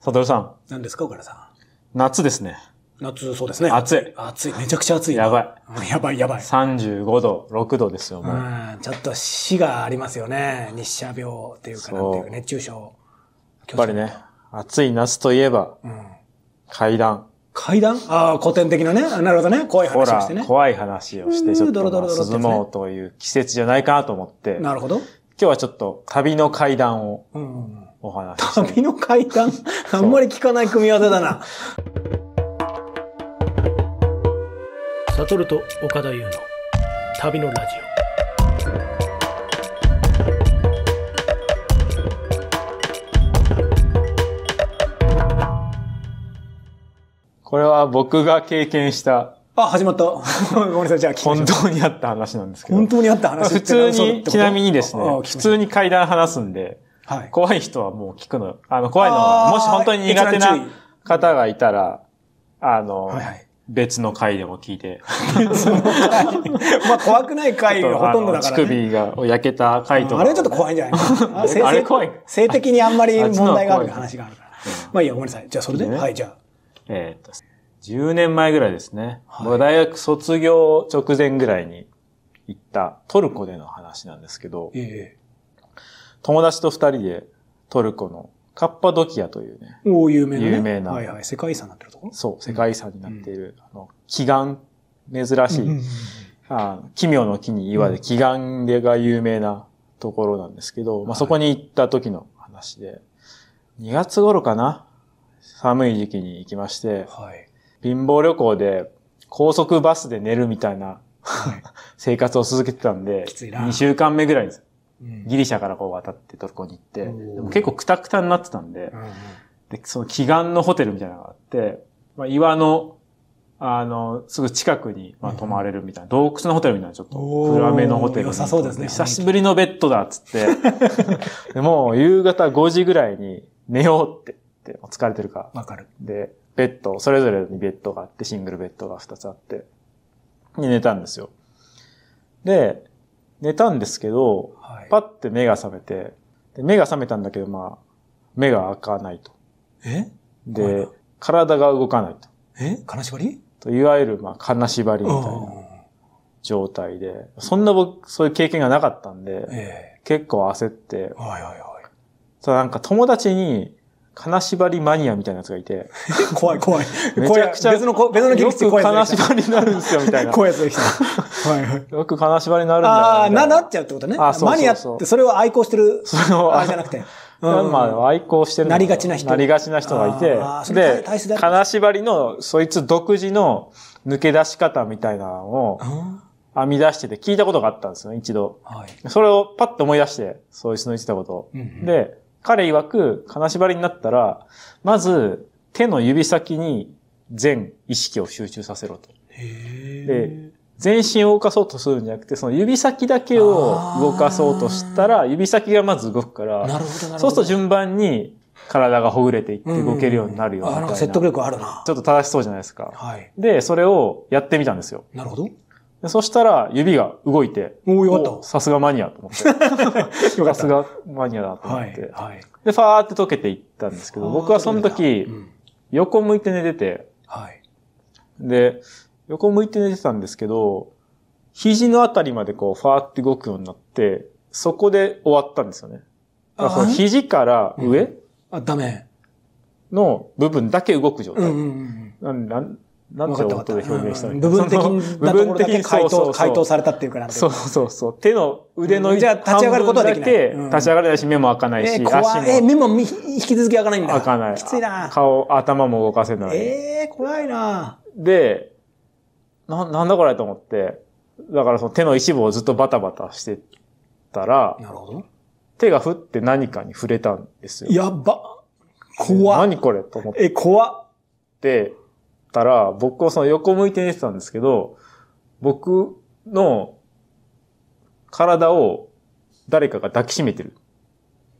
サトルさん、何ですか、岡田さ夏ですね。ん。夏、そうですね。暑い。暑い。めちゃくちゃ暑いな。やばい。うんやばい、やばい。35度、6度ですよ、もう。うん、ちょっと死がありますよね。日射病っていうか、なんていうか、熱中症。ややっぱりね、暑い夏といえば、うん。階段。階段？ああ、古典的なね。あなるほどね。怖い話をして、ね。怖い話をして、ちょっと涼もうという季節じゃないかなと思って、今なるほど。日はちょっと旅の階段をうん。お話しして。旅の階段？あんまり聞かない組み合わせだな。サトルと岡田優の旅のラジこれは僕が経験した、オ。あ、始まった。ごめんなさい、じゃあ本当にあった話なんですけど。本当にあった話普通に、ちなみにですね普通に階段話すんで、はい。怖い人はもう聞くの、あの、怖いのあは、ーもし本当に苦手な方がいたら、あの、はいはい別の回でも聞いて、まあ怖くない回がほとんどだから、あの乳ね。首が焼けた回とか。あれはちょっと怖いんじゃない？かあれ怖い性的にあんまり問題がある話があるから。まあいいや、ごめんなさい。じゃあそれで、ねはい、じゃえーっと、10年前ぐらいですね。はい僕大学卒業直前ぐらいに行ったトルコでの話なんですけどあ。、え友達と二人でトルコのカッパドキアというね、えお有名な、ね。有名なはいはい。世界遺産になってるところそう、世界遺産になっている、あの、奇岩、珍しい、うんうんうんあの奇妙の木に岩で奇岩でが有名なところなんですけど、まあ、そこに行った時の話で、2月頃かな寒い時期に行きまして、はい。貧乏旅行で高速バスで寝るみたいなはい。生活を続けてたんで、きついな2週間目ぐらいです。うん。ギリシャからこう渡ってトルコに行って、でも結構クタクタになってたんでで、その奇岩のホテルみたいなのがあって、まあ、岩の、あの、すぐ近くに、まあ、泊まれるみたいな、洞窟のホテルみたいな、ちょっと暗めのホテルに良さそうですね。久しぶりのベッドだっつって、でもう夕方5時ぐらいに寝ようって言って、もう疲れてるから。わかる。で、ベッド、それぞれにベッドがあって、シングルベッドが2つあって、に寝たんですよ。で、寝たんですけど、はい。パッて目が覚めて、で目が覚めたんだけど、まあ、目が開かないと。え？でな、体が動かないと。え？金縛り？といわゆる、まあ、金縛りみたいな状態で、そんな僕、そういう経験がなかったんで、え結構焦ってえ、はいはいはい。そうなんか友達に、金縛りマニアみたいなやつがいて、怖い怖い。めちゃくちゃ、別のこ、別のよく切り口怖いや金つが来縛りになるんですよ、みたいた。な。怖いやつが来た。はいはい。よく金縛りになるんだよ。ああ、な、なっちゃうってことね。あそうマニアって、それを愛好してる、それをあれじゃなくて。まあ、愛好してるなりがちな人なりがちな人がいてああ、る金縛りの、そいつ独自の抜け出し方みたいなのをうん編み出してて聞いたことがあったんですよ、一度。はい。それをパッと思い出して、そいつの言ってたことを。うんうんで、彼曰く、金縛りになったら、まず、手の指先に全意識を集中させろと。へで全身を動かそうとするんじゃなくて、その指先だけを動かそうとしたら、指先がまず動くから。そうすると順番に体がほぐれていって動けるようになるよみたいな。あ、なんか説得力あるな。ちょっと正しそうじゃないですか。はい。で、それをやってみたんですよ。なるほど。でそしたら指が動いて、おおよかっおさすがマニアと思って。さすがマニアだと思って。はい。はい。で、ファーって溶けていったんですけど、僕はその時う、ん横向いて寝てて、はい。で、横向いて寝てたんですけど、肘のあたりまでこう、ファーって動くようになって、そこで終わったんですよね。だからそのあ肘から上あ、ダメ。の部分だけ動く状態。うんうんうん。なん、なん、ていう音で表現したらいい部分的そのなところだけ回答、回答されたっていうかなんていうそうかそうそう。手の腕のうんじゃあ立ち上がることはできないうん立ち上がれないし、目も開かないし、えー、怖い。えー、目もみ引き続き開かないんだ。開かない。きついな。顔、頭も動かせない。ええー、怖いな。で、な、なんだこれと思って、だからその手の一部をずっとバタバタしてたら、なるほど。手が振って何かに触れたんですよ。やっば。怖っ。何これと思っえ、怖っ。てたら、僕はその横向いて寝てたんですけど、僕の体を誰かが抱きしめてる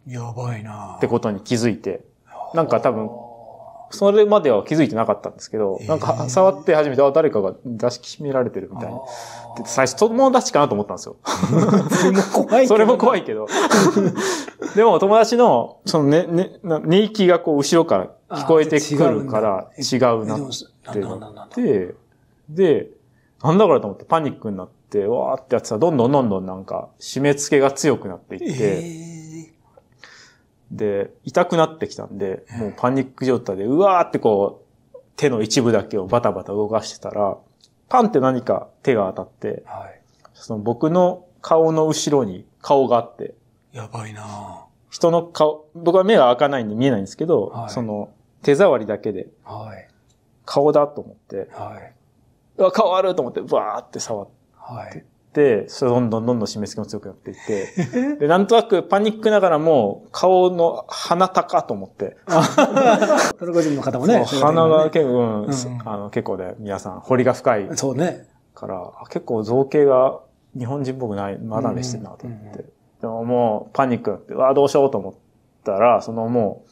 やばいな。ってことに気づいて、なんか多分、それまでは気づいてなかったんですけど、えーなんか触って初めて、あ、誰かが抱きしめられてるみたいな。最初友達かなと思ったんですよ。ーそれも怖いけど。でも友達の、そのね、ね、な寝息がこう後ろから聞こえてくるから違うなっでもなんだなんだなんだて、で、なんだこれと思ってパニックになって、わーってやってたらどんどんどんどんなんか締め付けが強くなっていって、えで、痛くなってきたんで、もうパニック状態で、うわーってこう、手の一部だけをバタバタ動かしてたら、パンって何か手が当たってー、はい。その僕の顔の後ろに顔があって、やばいな人の顔、僕は目が開かないんで見えないんですけど、はいその手触りだけではい。顔だと思って、はい。うわ、顔あると思って、バーって触っはい。て、それどんどんどんどん締め付けも強くなっていって、で、なんとなくパニックながらも、顔の鼻高と思って、トルコ人の方もね。鼻が結構、うんうんあの結構ね、皆さん、彫りが深いそうね。から、あ結構造形が日本人っぽくない、まだめしてるなと思って。でももうパニックになって、うわ、どうしようと思ったら、そのもう、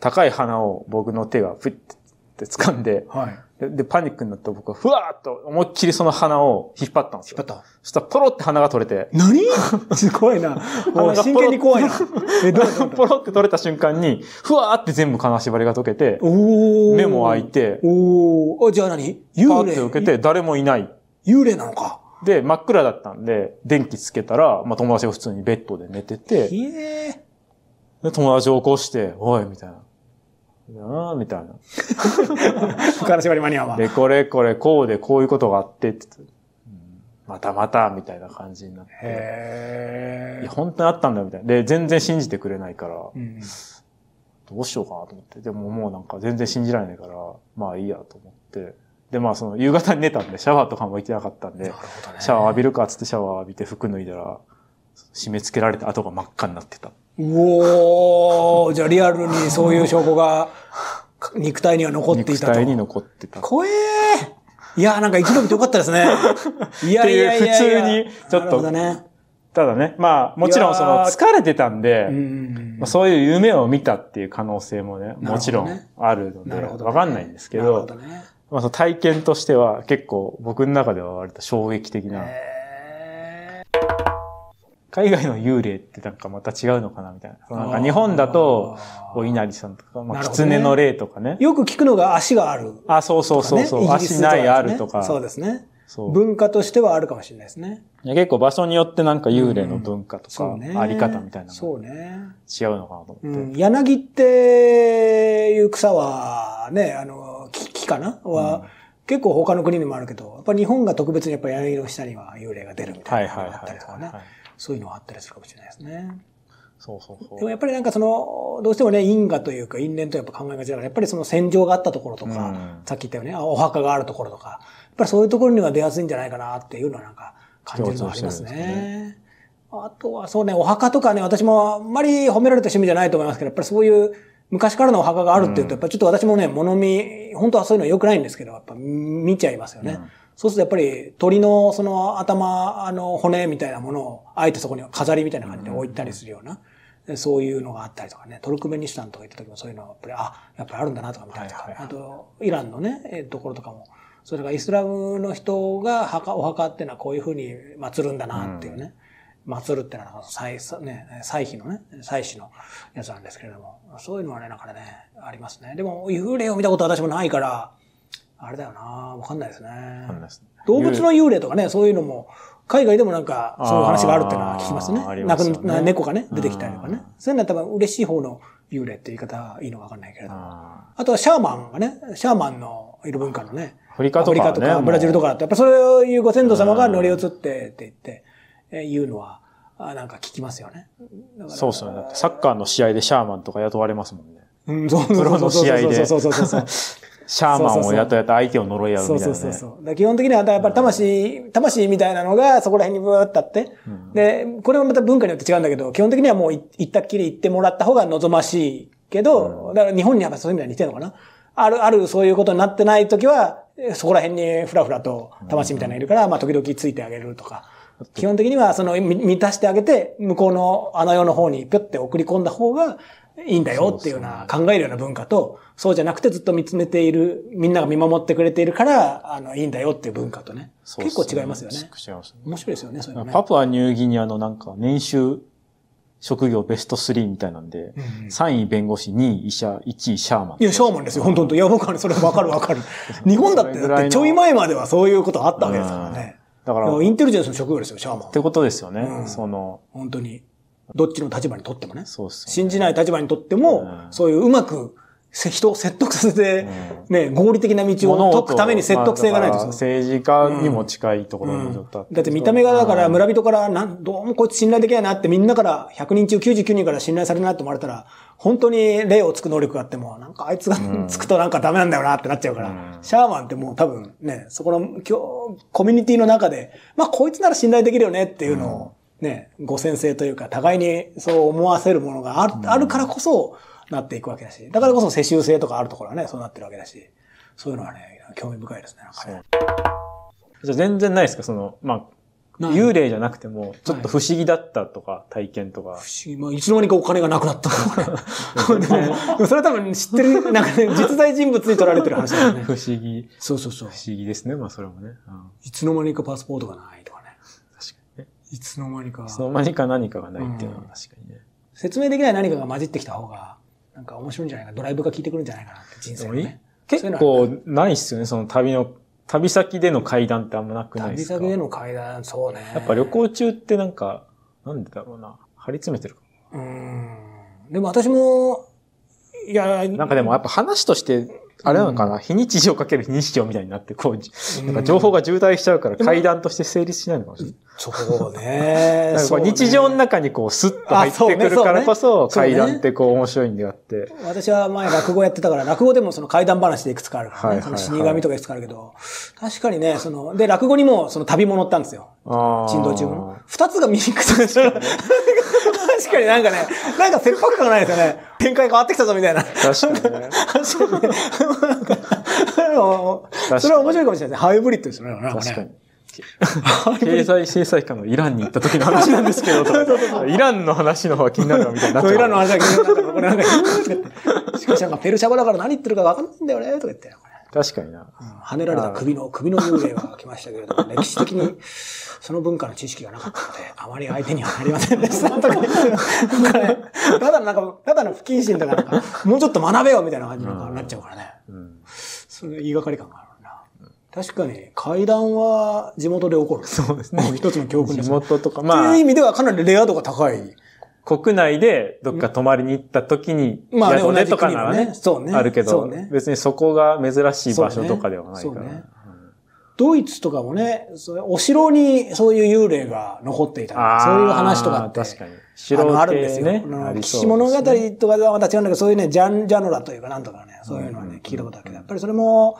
高い鼻を僕の手がふってって掴んで、はい。で、でパニックになって僕はふわーっと思いっきりその鼻を引っ張ったんですよ。引っ張った。そしたらポロって鼻が取れて、何？すごいな。もう真剣に怖いな。え、どうポロって取れた瞬間に、ふわーって全部金縛りが解けて、目も開いて、おーあ、じゃあ何？パ幽霊？ーって受けて誰もいない。幽霊なのか。で、真っ暗だったんで、電気つけたら、まあ友達が普通にベッドで寝てて、で、友達を起こして、おい、みたいな。ああ、みたいな。ー。金縛りマニアは。で、これこれ、こうで、こういうことがあって、って言ってうんまたまた、みたいな感じになって。いや。本当にあったんだよ、みたいな。で、全然信じてくれないから、うんどうしようかなと思って。でももうなんか全然信じられないから、まあいいやと思って。で、まあその夕方に寝たんで、シャワーとかも行ってなかったんでなる、ほどね。シャワー浴びるかっつってシャワー浴びて服脱いだら、締め付けられて跡が真っ赤になってた。うおー、じゃあリアルにそういう証拠が肉体には残っていたと。肉体に残ってた。怖えー。いやーなんか生き延びてよかったですね。いやいやいや普通にちょっとね。ただね、まあもちろんその疲れてたんで、うんまあ、そういう夢を見たっていう可能性もね、もちろんあるので、なるほどね。わかんないんですけど、どね。まあその体験としては結構僕の中では割と衝撃的な、へ海外の幽霊ってなんかまた違うのかなみたいな。そのなんか日本だと、お稲荷さんとか、まあ、狐の霊とかねー。よく聞くのが足がある。あ、そうそうそうそう、ね足ないあるとか。そうですね。文化としてはあるかもしれないですね。結構場所によってなんか幽霊の文化とか、そうね。あり方みたいなのそうがね。違うのかなと思って。うん、柳っていう草はね、あの、木木かな？は、結構他の国にもあるけど、やっぱ日本が特別にやっぱ柳の下には幽霊が出るみたはいいはいなのがあったりとかねはいはい。。そういうのはあったりするかもしれないですね。そうそうそう。でもやっぱりなんかその、どうしてもね、因果というか因縁とやっぱ考えがちだから、やっぱりその戦場があったところとか、うんさっき言ったよね、あお墓があるところとか、やっぱりそういうところには出やすいんじゃないかなっていうのはなんか感じるのはあります共通してるんね。あとはそうね、お墓とかね、私もあんまり褒められた趣味じゃないと思いますけど、やっぱりそういう昔からのお墓があるっていうと、やっぱりちょっと私もね、物見、本当はそういうの良くないんですけど、やっぱ見ちゃいますよね。うんそうするとやっぱり鳥のその頭、あの骨みたいなものを、あえてそこに飾りみたいな感じで置いたりするような、でそういうのがあったりとかね、トルクメニスタンとか行った時もそういうのはやっぱり、あ、やっぱりあるんだなとか見たりとか、はいはいはい。あと、イランのね、えーところとかも、それからイスラムの人が墓、お墓っていうのはこういうふうに祀るんだなっていうね、祀るっていうのは祭、ね、祭祀のね、祭祀のやつなんですけれども、そういうのはね、なんかね、ありますね。でも、幽霊を見たことは私もないから、あれだよなわかんないですね。わかんないですね動物の幽霊とかね、そういうのも、海外でもなんか、そういう話があるっていうのは聞きますね。亡くな猫がね、出てきたりとかねうん。そういうのは多分嬉しい方の幽霊って言い方はいいのかわかんないけれども。ああとはシャーマンがね、シャーマンのいる文化のね、アフリカとかはねブラジルとかだと、やっぱそういうご先祖様が乗り移ってって言って、えー言うのは、あなんか聞きますよね。そうっすよね。だってサッカーの試合でシャーマンとか雇われますもんね。うん、そうそうプロの試合でそうそうそうそうそう。シャーマンを雇えた相手を呪い合うそうみたいなね。そうそうそう。だから基本的には、やっぱり魂、魂みたいなのがそこら辺にブーってあって、で、これもまた文化によって違うんだけど、基本的にはもうい行ったっきり行ってもらった方が望ましいけど、だから日本にやっぱそういう意味では似てるのかな。ある、あるそういうことになってない時は、えそこら辺にふらふらと魂みたいなのいるから、まあ時々ついてあげるとか。基本的にはそのみ満たしてあげて、向こうのあの世の方にぴょって送り込んだ方が、いいんだよっていうような考えるような文化と、そうじゃなくてずっと見つめている、みんなが見守ってくれているから、あの、いいんだよっていう文化とね。そう結構違いますよね。違いますね。面白いですよね、そういうのね。パプアニューギニアのなんか年収職業ベスト3みたいなんで、うん3位弁護士、2位医者、1位シャーマン。いや、シャーマンですよ、本当本当いや、僕はね、それわかるわかる。日本だって、だってちょい前まではそういうことあったわけですからね。だから、インテリジェンスの職業ですよ、シャーマンて。ことですよね。うんその、本当に。どっちの立場にとってもね。そうっすよね。信じない立場にとっても、うん。そういううまくせ人を説得させて、ね、合理的な道を解くために説得性がないと。まあ政治家にも近いところにちょっとあだって見た目がだから村人からなん、どうもこいつ信頼できないなってみんなから100人中99人から信頼されるなって思われたら、本当に例をつく能力があっても、なんかあいつがつくとなんかダメなんだよなってなっちゃうから、うん。シャーマンってもう多分ね、そこの今日コミュニティの中で、まあこいつなら信頼できるよねっていうのをね、ご先生というか互いにそう思わせるものがある,、あるからこそなっていくわけだし、だからこそ世襲制とかあるところはね、そうなってるわけだし、そういうのはね、興味深いですね、なんかね。じゃあ全然ないですか？その、まあ、幽霊じゃなくても、ちょっと不思議だったとか、体験とか。不思議。まあ、いつの間にかお金がなくなったとか ね。でもそれは多分知ってる、なんかね、実在人物に取られてる話だよね不。思議、そうそうそう不。思議ですね。まあ、それもね。うんいつの間にかパスポートがないとか。いつの間にかい。つの間にか何かがないっていうのは確かにね。説明できない何かが混じってきた方が、なんか面白いんじゃないか。ドライブが効いてくるんじゃないかなって、人生のね。結構ないっすよね。その旅の、旅先での会談ってあんまなくないですか？旅先での会談、そうね。やっぱ旅行中ってなんか、なんでだろうな。張り詰めてるか。うーん。でも私も、いや、なんかでもやっぱ話として、あれなのかな、非日常かける非日常みたいになって、こう、なんか情報が渋滞しちゃうから会談として成立しないのかもしれない。そうね。日常の中にこうスッと入ってくるからこそ、あそうねそうね会談ってこう面白いんであって。私は前落語やってたから、落語でもその怪談話でいくつかあるからね。はいはいはいその死神とかいくつかあるけど、確かにね、その、で、落語にもその旅物ったんですよ。あ珍道中の。二つがミックスしてかになんかね、なんか切迫感がないですよね。展開変わってきたぞみたいな。確かにね。確かにそれは面白いかもしれないですね。ハイブリッドですよね。確かに。経済制裁下のイランに行った時の話なんですけど、イランの話の方が気になるわみたいになっちゃう。そういうの話だけど、なんかこれなんか、しかしなんかペルシャ語だから何言ってるか分かんないんだよね、とか言って。確かにな。跳ねられた首の、首の幽霊が来ましたけれども、歴史的にその文化の知識がなかったので、あまり相手にはなりませんでした。とかただのなんか、ただの不謹慎とかなんか、もうちょっと学べよみたいな感じになっちゃうからね。うんそれ言いがかり感があるな。確かに、会談は地元で起こる。そうですね。一つの教訓です。地元とか、とまあいう意、味ではかなりレア度が高い。国内でどっか泊まりに行った時に、まあね宿でとかならねそうねあるけど、別にそこが珍しい場所とかではないから。そうドイツとかもね、それお城にそういう幽霊が残っていたそういう話とかって。確かに。あ城のあるんですよ。系ね。騎士物語とかではまた違うんだけど、そういうね、ジャン、ジャノラというかなんとかね、そういうのはね、聞いたことあるけど、やっぱりそれも、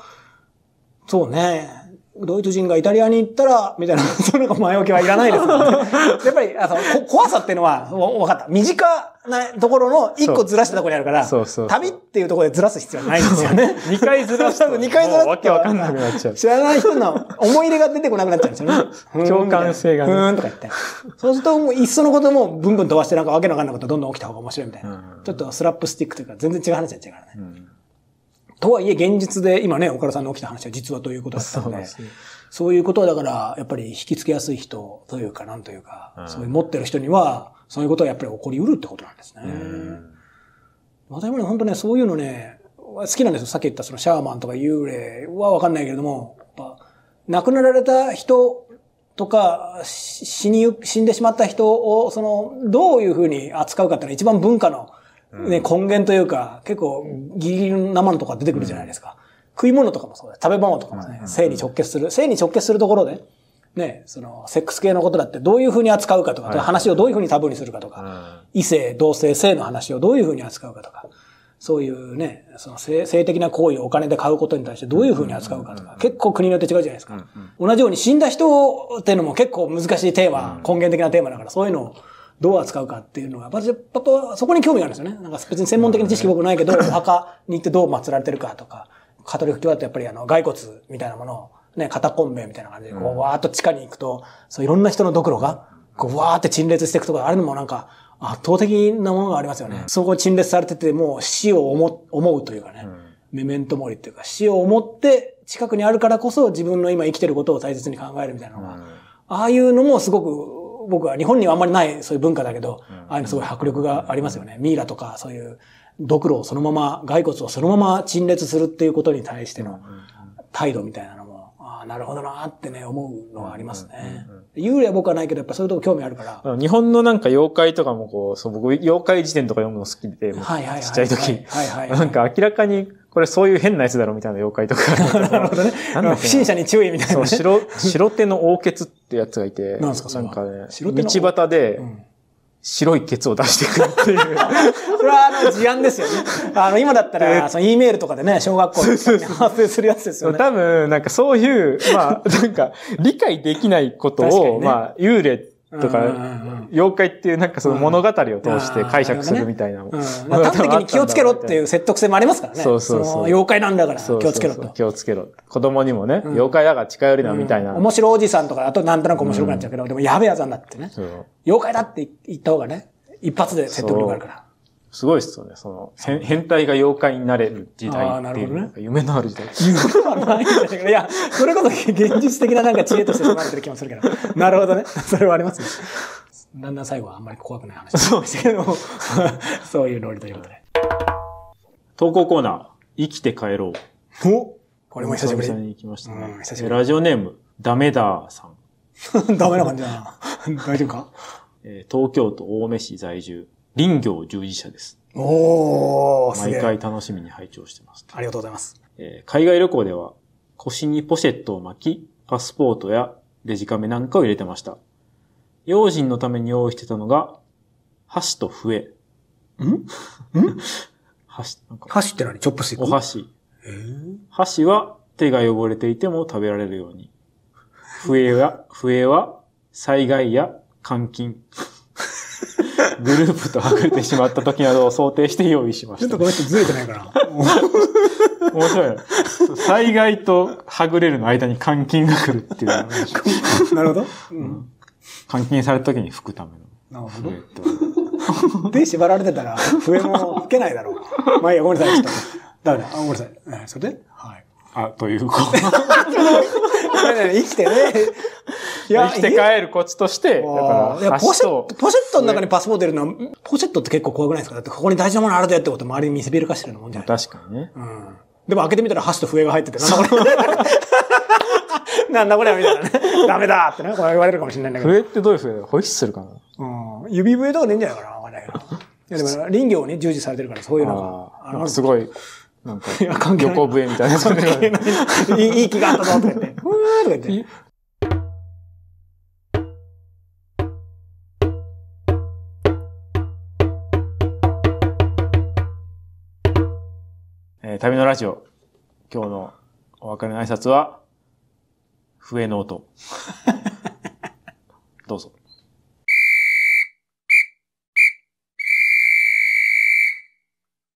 そうね、ドイツ人がイタリアに行ったら、みたいな、そのが前置きはいらないですよね。やっぱり、あの、こ怖さっていうのは、わわかった。身近なところの一個ずらしたところにあるから、そうそう旅っていうところでずらす必要はないんですよね。二回ずらすと、二回ずらすと もうわけわかんなくなっちゃう。知らない人の思い入れが出てこなくなっちゃうんですよね。共感性がねふーんとか言って。そうすると、もういっそのこともブンブン飛ばしてなんかわけのわかんないことどんどん起きた方が面白いみたいな。うんちょっとスラップスティックというか全然違う話になっちゃうからね。とはいえ現実で今ね、岡田さんの起きた話は実話ということだったので、そうですねそういうことはだから、やっぱり引きつけやすい人というか、なんというか、うんそういう持ってる人には、そういうことはやっぱり起こりうるってことなんですね。うん私もね、本当ね、そういうのね、好きなんですよ。さっき言ったそのシャーマンとか幽霊はわかんないけれども、亡くなられた人とか、し死にゆ、死んでしまった人を、その、どういうふうに扱うかっていうのは一番文化の、ね、根源というか、結構ギリギリの生のとこが出てくるじゃないですか。食い物とかもそうです。食べ物とかもね、性に直結する。性に直結するところで、ね、その、セックス系のことだってどういうふうに扱うかとか、はい話をどういうふうにタブーにするかとか、異性、同性、性の話をどういうふうに扱うかとか、そういうね、その性性的な行為をお金で買うことに対してどういうふうに扱うかとか、結構国によって違うじゃないですか。同じように死んだ人っていうのも結構難しいテーマ、根源的なテーマだから、そういうのをどう扱うかっていうのが、私やっぱそこに興味があるんですよね。なんか別に専門的な知識僕ないけど、お墓に行ってどう祀られてるかとか、カトリック教だとやっぱりあの、骸骨みたいなものを、ね、カタコンベみたいな感じで、こう、わーっと地下に行くと、そういろんな人のドクロが、こう、わーって陳列していくとか、あれのもなんか、圧倒的なものがありますよね。そこ陳列されてて、もう死を思思うというかね、メメントモリっていうか、死を思って近くにあるからこそ自分の今生きてることを大切に考えるみたいなのが、ああいうのもすごく僕は日本にはあんまりないそういう文化だけど、ああいうのすごい迫力がありますよね。ミイラとかそういうドクロをそのまま、骸骨をそのまま陳列するっていうことに対しての態度みたいなのも、ああ、なるほどなってね、思うのはありますね。幽霊は僕はないけど、やっぱそういうとこ興味あるから。日本のなんか妖怪とかもこう、そう僕、妖怪辞典とか読むの好きで、はいはいはい。ちっちゃい時。はいはいはい。なんか明らかに、これそういう変なやつだろみたいな妖怪とか。なるほどね。不審者に注意みたいな、そう、ね。白、白手の王血ってやつがいて。なんですかなんかね、道端でん、白いケツを出してくるっていう。それはあの事案ですよね。あの、今だったら、その E メールとかでね、小学校で発生するやつですよね。多分、なんかそういう、まあ、なんか、理解できないことを、まあ、幽霊とか妖怪っていうなんかその物語を通して解釈するみたいな。うん。端的に気をつけろっていう説得性もありますからね。そうそうそうの妖怪なんだから気をつけろと。気をつけろ。子供にもね、妖怪だから近寄りなみたいな。面白おじさんとか、あとなんとなく面白くなっちゃうけど、でもやべえやつなんだってね。妖怪だって言った方がね、一発で説得力があるから。すごいですよね。その、変変態が妖怪になれる時代っていう、るほどね夢のある時代。夢はないんだけど、いや、それこそ 現実的ななんか知恵として備えてる気もするけど。なるほどね。それはありますね。だんだん最後はあんまり怖くない話そうですけど、そういうノリということで。投稿コーナー、生きて帰ろう。おこれも久しぶり久。々に行きましたねうん。久しぶりラジオネーム、ダメダーさん。ダメな感じだな。大丈夫か？えー東京都青梅市在住、林業従事者です。おー、すげ毎え。回楽しみに拝聴してます。ありがとうございます。えー海外旅行では腰にポシェットを巻き、パスポートやデジカメなんかを入れてました。用心のために用意してたのが、箸と笛。ん？ん？箸、なんか、箸って何？チョップスティック？お箸。箸は手が汚れていても食べられるように。笛は、笛は災害や監禁。グループとはぐれてしまった時などを想定して用意しましたちょっと。この人ずれてないかな。面白い災害とはぐれるの間に監禁が来るっていう。なるほど。うん。監禁された時に吹くための。なるほど。で、縛られてたら、笛も吹けないだろう。まあいいや、ごめんなさい。ちょっと。ダメだ。あ、ごめんなさい。えーそれで？はい。あ、という、こう、いやいや生きてね。い生きて帰るコツとして、だから、ポシェッとト、、ポシェットの中にパスポート入れるのは、ポシェットって結構怖くないですか？だってここに大事なものあるでってこと周りに見せびるかしてるのもんじゃない確かにね。うん。でも開けてみたら箸と笛が入ってて、なんだこれ？なんだこれみたいなね。ダメだってね、これ言われるかもしれないんだけど。笛ってどういう笛？だよホイッスルかな？うん。指笛とかでいいんじゃないかなわかんないけど。いやでも、林業に従事されてるから、そういうのが。ああ、すごい、なんか、横笛みたいな。いいいい気があったぞとか言って。ふーとか言って。旅のラジオ。今日のお別れの挨拶は、笛の音。